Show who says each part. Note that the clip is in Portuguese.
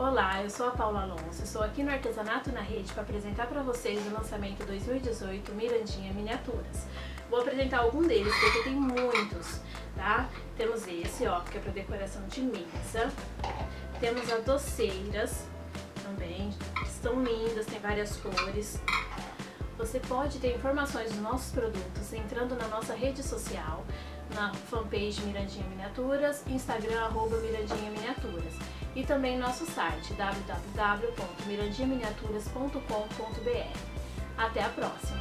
Speaker 1: Olá, eu sou a Paula Alonso, estou aqui no Artesanato na Rede para apresentar para vocês o lançamento 2018 Mirandinha Miniaturas. Vou apresentar algum deles, porque tem muitos, tá? Temos esse, ó, que é para decoração de mesa. Temos as doceiras também, estão lindas, tem várias cores. Você pode ter informações dos nossos produtos entrando na nossa rede social, na fanpage Mirandinha Miniaturas, Instagram arroba Mirandinha Miniaturas e também nosso site www.mirandinhaminiaturas.com.br. Até a próxima!